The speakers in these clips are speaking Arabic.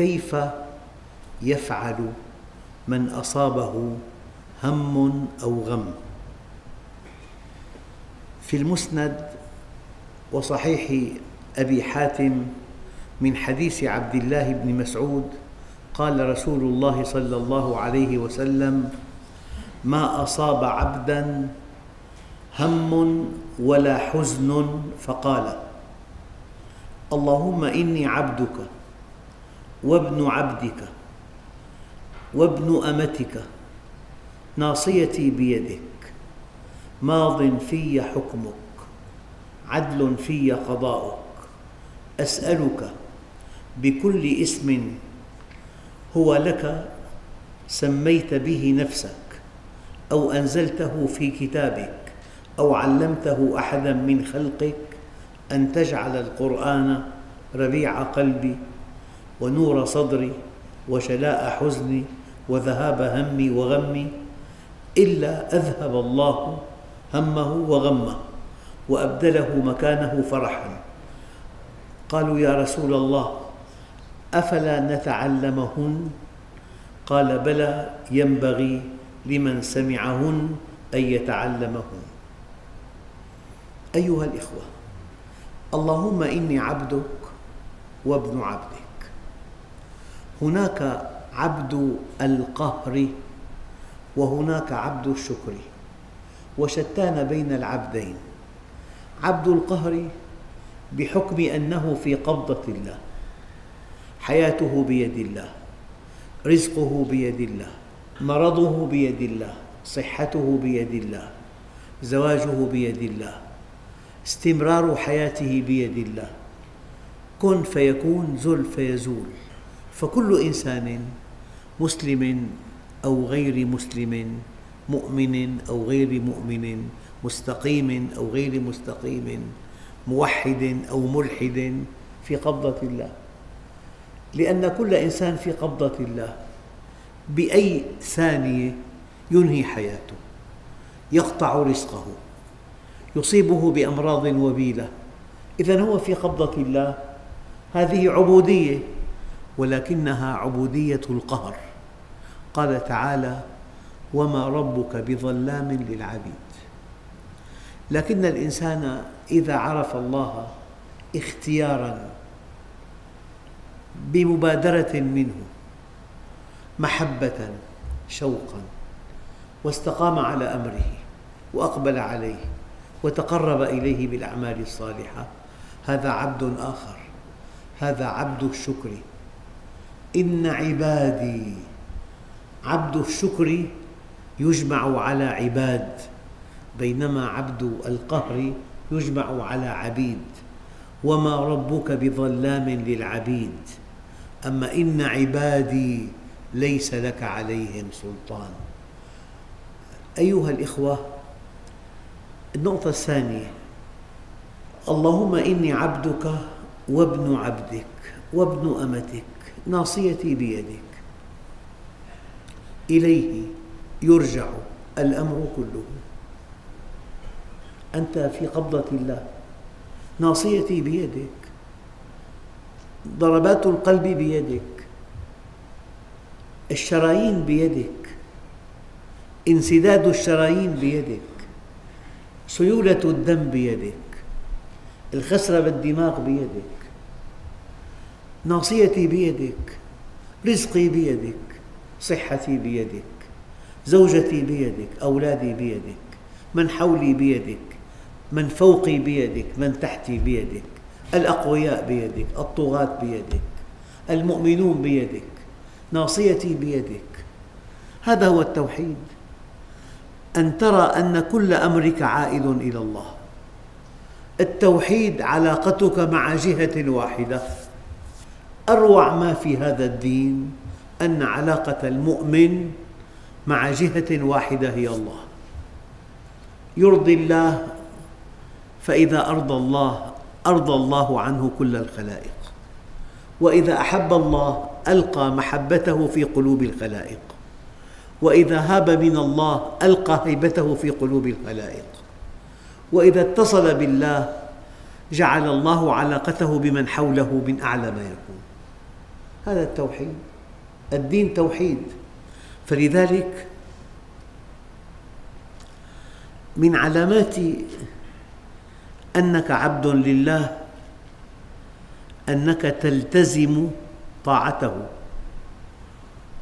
كيف يفعل من أصابه هم أو غم؟ في المسند وصحيح أبي حاتم من حديث عبد الله بن مسعود قال رسول الله صلى الله عليه وسلم ما أصاب عبدا هم ولا حزن فقال اللهم إني عبدك وابن عبدك وابن أمتك ناصيتي بيدك ماض في حكمك عدل في قضاؤك أسألك بكل اسم هو لك سميت به نفسك أو أنزلته في كتابك أو علمته أحدا من خلقك أن تجعل القرآن ربيع قلبي ونور صدري وشلاء حزني وذهاب همي وغمي إلا أذهب الله همه وغمه وأبدله مكانه فرحا. قالوا يا رسول الله أفلا نتعلمهن؟ قال بلى ينبغي لمن سمعهن أن يتعلمهن. أيها الإخوة اللهم إني عبدك وابن عبدك. هناك عبد القهر وهناك عبد الشكر وشتان بين العبدين. عبد القهر بحكم أنه في قبضة الله حياته بيد الله رزقه بيد الله مرضه بيد الله صحته بيد الله زواجه بيد الله استمرار حياته بيد الله. كن فيكون زل فيزول. فكل إنسان مسلم أو غير مسلم مؤمن أو غير مؤمن مستقيم أو غير مستقيم موحد أو ملحد في قبضة الله. لأن كل إنسان في قبضة الله. بأي ثانية ينهي حياته. يقطع رزقه. يصيبه بأمراض وبيلة. إذا هو في قبضة الله. هذه عبودية. ولكنها عبودية القهر. قال تعالى وما ربك بظلام للعبيد. لكن الإنسان إذا عرف الله اختياراً بمبادرة منه محبة شوقا واستقام على أمره وأقبل عليه وتقرب إليه بالأعمال الصالحة هذا عبد آخر هذا عبد الشكر. إن عبادي عبد الشكر يجمع على عباد بينما عبد القهر يجمع على عبيد. وما ربك بظلام للعبيد أما إن عبادي ليس لك عليهم سلطان. أيها الإخوة النقطة الثانية اللهم إني عبدك وابن عبدك وابن أمتك. ناصيتي بيدك. إليه يرجع الأمر كله. أنت في قبضة الله. ناصيتي بيدك. ضربات القلب بيدك. الشرايين بيدك. انسداد الشرايين بيدك. سيولة الدم بيدك. الخسرة بالدماغ بيدك. ناصيتي بيدك رزقي بيدك صحتي بيدك زوجتي بيدك أولادي بيدك من حولي بيدك من فوقي بيدك من تحتي بيدك الأقوياء بيدك الطغاة بيدك المؤمنون بيدك ناصيتي بيدك. هذا هو التوحيد. أن ترى أن كل أمرك عائد إلى الله. التوحيد علاقتك مع جهة واحدة. أروع ما في هذا الدين أن علاقة المؤمن مع جهة واحدة هي الله. يرضي الله فإذا أرضى الله أرضى الله عنه كل الخلائق. وإذا أحب الله ألقى محبته في قلوب الخلائق. وإذا هاب من الله ألقى هيبته في قلوب الخلائق. وإذا اتصل بالله جعل الله علاقته بمن حوله من أعلى ما يكون. هذا التوحيد. الدين توحيد. فلذلك من علامات أنك عبد لله أنك تلتزم طاعته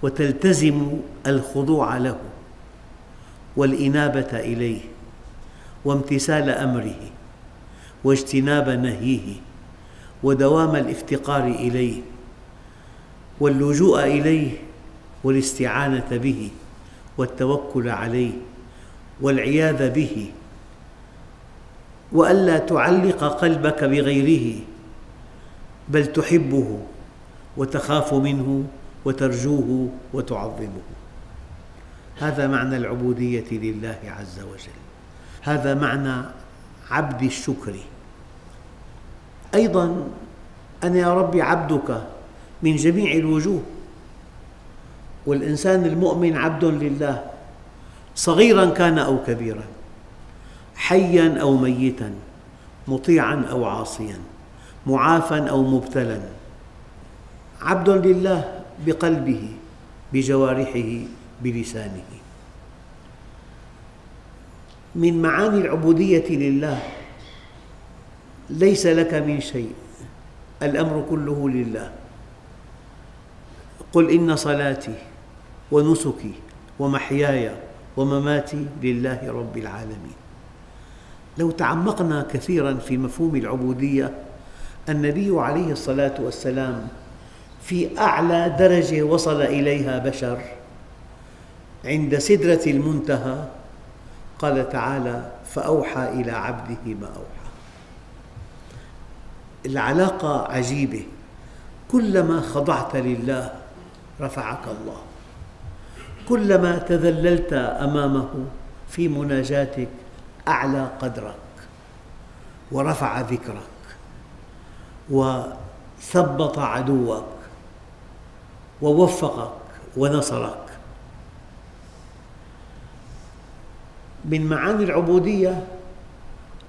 وتلتزم الخضوع له والإنابة إليه وامتثال أمره واجتناب نهيه ودوام الافتقار إليه واللجوء إليه والاستعانة به والتوكل عليه والعياذ به وألا تعلق قلبك بغيره بل تحبه وتخاف منه وترجوه وتعظمه. هذا معنى العبودية لله عز وجل. هذا معنى عبد الشكر. أيضا أنا يا رب عبدك من جميع الوجوه. والإنسان المؤمن عبد لله صغيرا كان أو كبيرا حيا أو ميتا مطيعا أو عاصيا معافا أو مبتلا. عبد لله بقلبه بجوارحه بلسانه. من معاني العبودية لله ليس لك من شيء الأمر كله لله. قل إن صلاتي ونسكي ومحياي ومماتي لله رب العالمين. لو تعمقنا كثيرا في مفهوم العبودية النبي عليه الصلاة والسلام في أعلى درجة وصل إليها بشر عند سدرة المنتهى قال تعالى فأوحى إلى عبده ما أوحى. العلاقة عجيبة. كلما خضعت لله رفعك الله كلما تذللت أمامه في مناجاتك أعلى قدرك ورفع ذكرك وثبط عدوك ووفقك ونصرك من معاني العبودية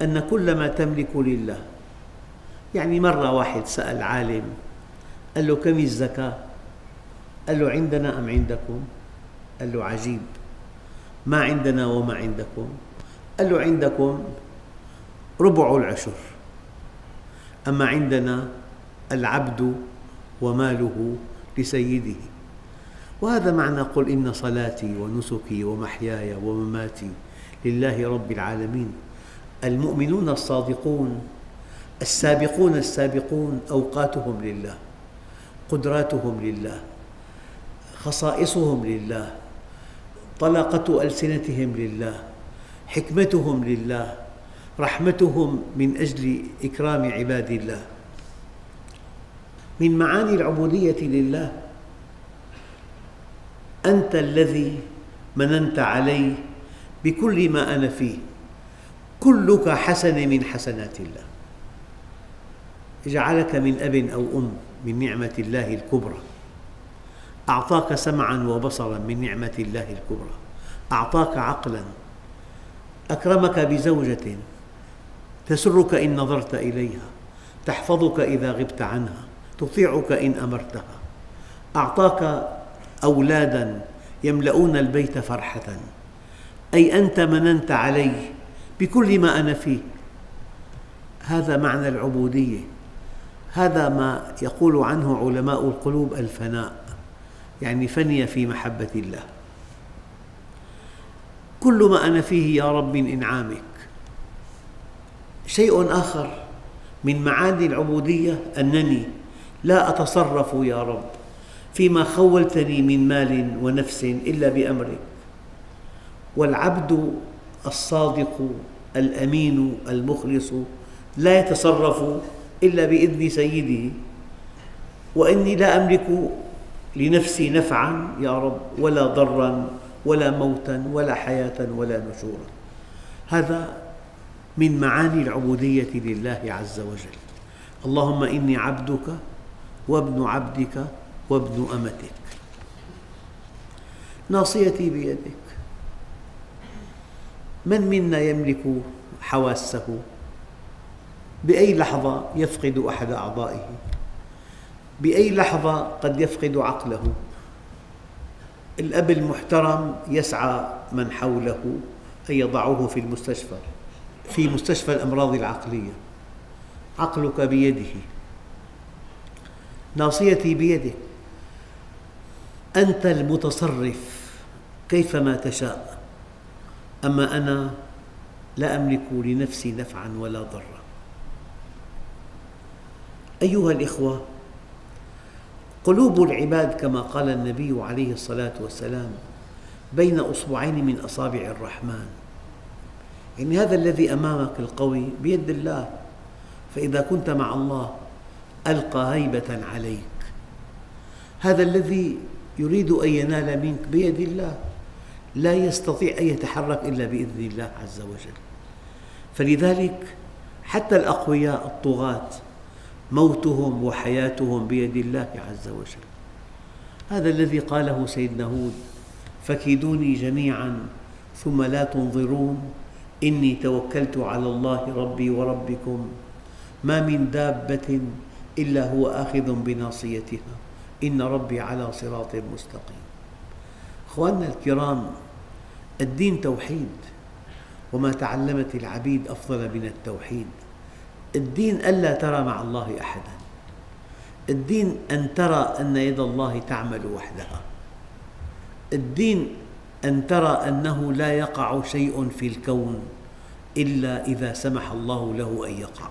أن كل ما تملك لله يعني مرة واحد سأل عالم قال له كم الزكاة؟ قال له عندنا أم عندكم؟ قال له عجيب. ما عندنا وما عندكم. قال له عندكم ربع العشر. أما عندنا العبد وماله لسيده. وهذا معنى قل إن صلاتي ونسكي ومحياي ومماتي لله رب العالمين. المؤمنون الصادقون السابقون السابقون أوقاتهم لله قدراتهم لله. خصائصهم لله طلاقة ألسنتهم لله حكمتهم لله رحمتهم من أجل إكرام عباد الله. من معاني العبودية لله أنت الذي مننت علي بكل ما أنا فيه كلك حسن من حسنات الله. جعلك من أب أو أم من نعمة الله الكبرى. أعطاك سمعا وبصرا من نعمة الله الكبرى. أعطاك عقلا. أكرمك بزوجة تسرك إن نظرت إليها. تحفظك إذا غبت عنها. تطيعك إن أمرتها. أعطاك أولادا يملؤون البيت فرحة. أي أنت مننت علي بكل ما أنا فيه. هذا معنى العبودية. هذا ما يقول عنه علماء القلوب الفناء. يعني فني في محبة الله. كل ما أنا فيه يا رب من إنعامك. شيء آخر من معاني العبودية أنني لا أتصرف يا رب فيما خولتني من مال ونفس إلا بأمرك. والعبد الصادق الأمين المخلص لا يتصرف إلا بإذن سيده. وإني لا أملك لنفسي نفعا يا رب ولا ضرا ولا موتا ولا حياة ولا نشورا. هذا من معاني العبودية لله عز وجل. اللهم إني عبدك وابن عبدك وابن أمتك. ناصيتي بيدك. من منا يملك حواسه؟ بأي لحظة يفقد أحد أعضائه؟ بأي لحظة قد يفقد عقله. الأب المحترم يسعى من حوله أن يضعوه في المستشفى في مستشفى الأمراض العقلية. عقلك بيده. ناصيتي بيدك أنت المتصرف كيفما تشاء. أما أنا لا أملك لنفسي نفعا ولا ضرا. أيها الإخوة قلوب العباد كما قال النبي عليه الصلاة والسلام بين أصبعين من أصابع الرحمن. يعني هذا الذي أمامك القوي بيد الله فإذا كنت مع الله ألقى هيبة عليك. هذا الذي يريد أن ينال منك بيد الله لا يستطيع أن يتحرك إلا بإذن الله عز وجل. فلذلك حتى الأقوياء الطغاة موتهم وحياتهم بيد الله عز وجل. هذا الذي قاله سيدنا هود فكيدوني جميعا ثم لا تنظرون إني توكلت على الله ربي وربكم ما من دابة إلا هو آخذ بناصيتها إن ربي على صراط مستقيم. أخواننا الكرام الدين توحيد وما تعلمت العبيد أفضل من التوحيد. الدين ألا ترى مع الله أحدا. الدين أن ترى أن يد الله تعمل وحدها. الدين أن ترى أنه لا يقع شيء في الكون إلا إذا سمح الله له أن يقع.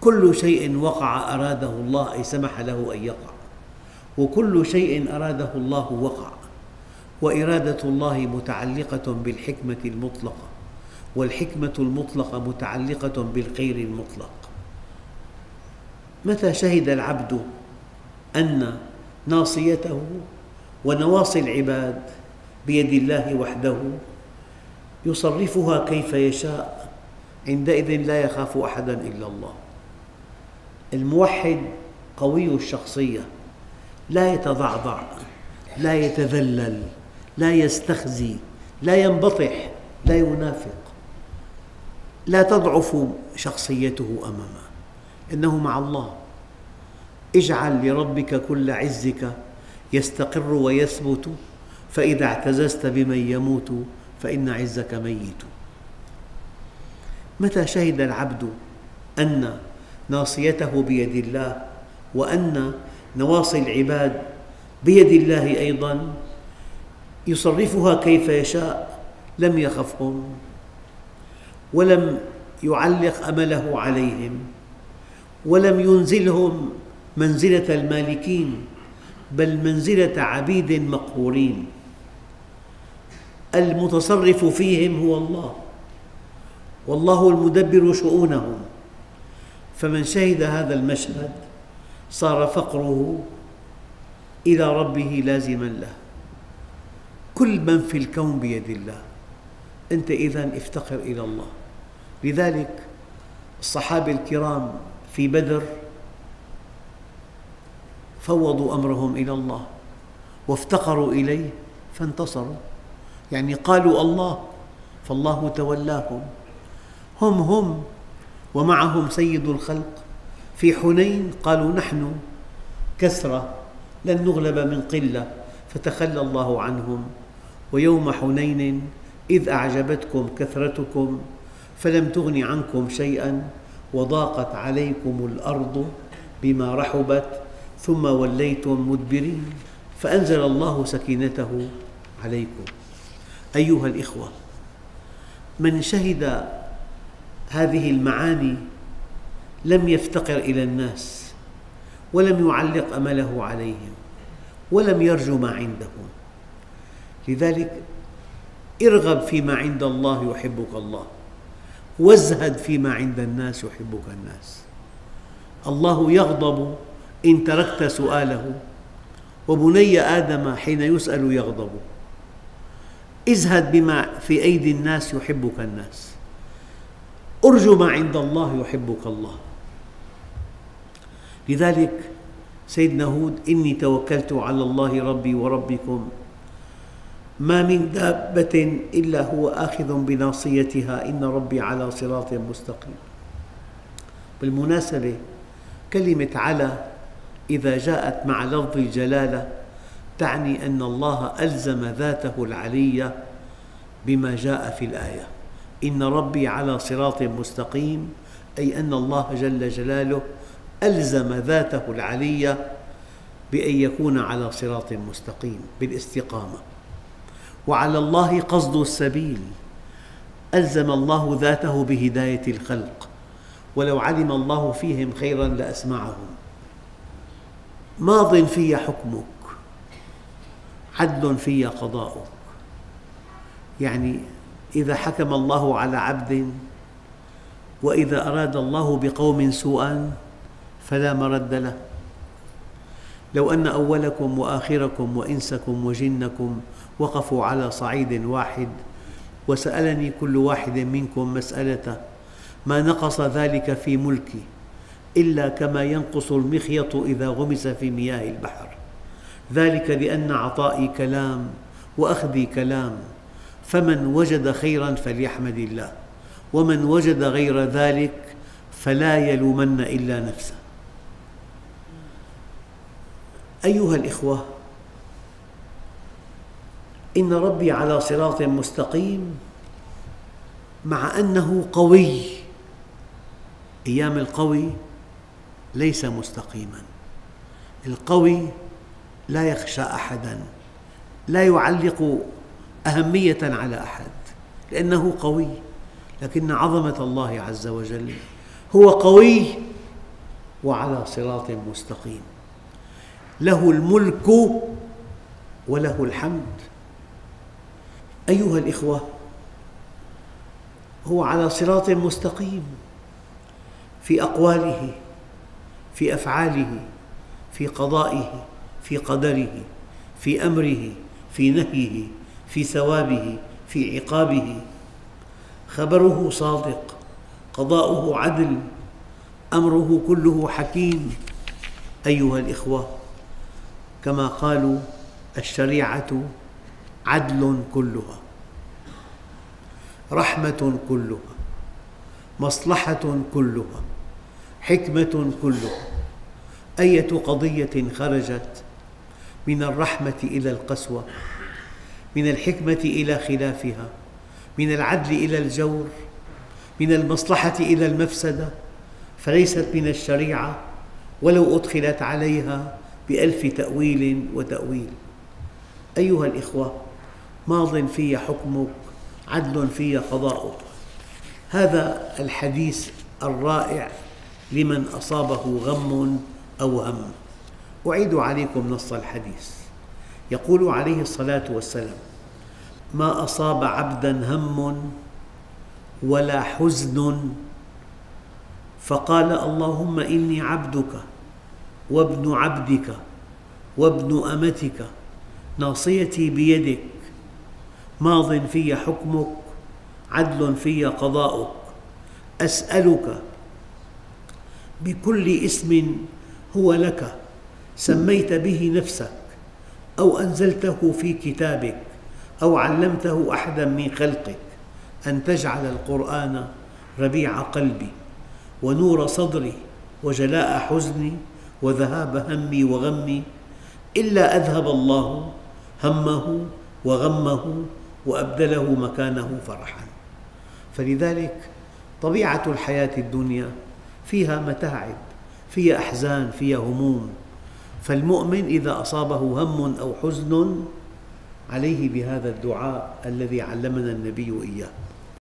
كل شيء وقع أراده الله أي سمح له أن يقع. وكل شيء أراده الله وقع. وإرادة الله متعلقة بالحكمة المطلقة. والحكمة المطلقة متعلقة بالخير المطلق. متى شهد العبد أن ناصيته ونواصي العباد بيد الله وحده يصرفها كيف يشاء؟ عندئذ لا يخاف أحدا إلا الله. الموحد قوي الشخصية لا يتضعضع لا يتذلل لا يستخزي لا ينبطح لا ينافق. لا تضعف شخصيته أمامه. إنه مع الله. اجعل لربك كل عزك يستقر ويثبت فإذا اعتززت بمن يموت فإن عزك ميت. متى شهد العبد أن ناصيته بيد الله وأن نواصي العباد بيد الله أيضا؟ يصرفها كيف يشاء. لم يخفهم ولم يعلق أمله عليهم ولم ينزلهم منزلة المالكين بل منزلة عبيد مقهورين. المتصرف فيهم هو الله والله المدبر شؤونهم. فمن شهد هذا المشهد صار فقره إلى ربه لازما له. كل من في الكون بيد الله. أنت إذا افتقر إلى الله. لذلك الصحابة الكرام في بدر فوضوا أمرهم إلى الله وافتقروا إليه فانتصروا. يعني قالوا الله فالله تولاهم. هم هم ومعهم سيد الخلق. في حنين قالوا نحن كثرة لن نغلب من قلة فتخلى الله عنهم. ويوم حنين إذ أعجبتكم كثرتكم فلم تغن عنكم شيئا وضاقت عليكم الأرض بما رحبت ثم وليتم مدبرين فأنزل الله سكينته عليكم. أيها الإخوة من شهد هذه المعاني لم يفتقر إلى الناس ولم يعلق أمله عليهم ولم يرجو ما عندهم. لذلك ارغب فيما عند الله يحبك الله. وازهد فيما عند الناس يحبك الناس. الله يغضب إن تركت سؤاله وبني آدم حين يسأل يغضب. ازهد بما في أيدي الناس يحبك الناس. ارجو ما عند الله يحبك الله. لذلك سيدنا هود إني توكلت على الله ربي وربكم ما من دابة إلا هو آخذ بناصيتها. إن ربي على صراط مستقيم. بالمناسبة كلمة على إذا جاءت مع لفظ الجلالة تعني أن الله ألزم ذاته العلية بما جاء في الآية. إن ربي على صراط مستقيم أي أن الله جل جلاله ألزم ذاته العلية بأن يكون على صراط مستقيم بالاستقامة. وعلى الله قصد السبيل. ألزم الله ذاته بهداية الخلق ولو علم الله فيهم خيرا لأسمعهم. ماض في حكمك عدل في قضاؤك. يعني إذا حكم الله على عبد وإذا أراد الله بقوم سوءا فلا مرد له. لو أن أولكم وآخركم وإنسكم وجنكم وقفوا على صعيد واحد وسألني كل واحد منكم مسألة ما نقص ذلك في ملكي إلا كما ينقص المخيط إذا غمس في مياه البحر. ذلك لأن عطائي كلام وأخذي كلام فمن وجد خيرا فليحمد الله ومن وجد غير ذلك فلا يلومن إلا نفسه. أيها الإخوة إن ربي على صراط مستقيم مع أنه قوي. أيام القوي ليس مستقيما. القوي لا يخشى أحدا لا يعلق أهمية على أحد لأنه قوي. لكن عظمة الله عز وجل هو قوي وعلى صراط مستقيم. له الملك وله الحمد. أيها الإخوة هو على صراط مستقيم في أقواله في أفعاله في قضائه في قدره في أمره في نهيه في ثوابه في عقابه. خبره صادق قضاؤه عدل أمره كله حكيم. أيها الإخوة كما قالوا الشريعة عدل كلها رحمة كلها مصلحة كلها حكمة كلها أية قضية خرجت من الرحمة إلى القسوة من الحكمة إلى خلافها من العدل إلى الجور من المصلحة إلى المفسدة فليست من الشريعة ولو أدخلت عليها بألف تأويل وتأويل. أيها الإخوة ماض في حكمك عدل في قضاؤك. هذا الحديث الرائع لمن أصابه غم أو هم. أعيد عليكم نص الحديث. يقول عليه الصلاة والسلام ما أصاب عبدا هم ولا حزن. فقال اللهم إني عبدك وابن عبدك وابن أمتك ناصيتي بيدك ماض في حكمك عدل في قضاؤك أسألك بكل اسم هو لك سميت به نفسك أو أنزلته في كتابك أو علمته أحدا من خلقك أن تجعل القرآن ربيع قلبي ونور صدري وجلاء حزني وذهاب همي وغمي إلا أذهب الله همه وغمه وأبدله مكانه فرحا. فلذلك طبيعة الحياة الدنيا فيها متاعب فيها أحزان فيها هموم. فالمؤمن إذا أصابه هم أو حزن عليه بهذا الدعاء الذي علمنا النبي إياه.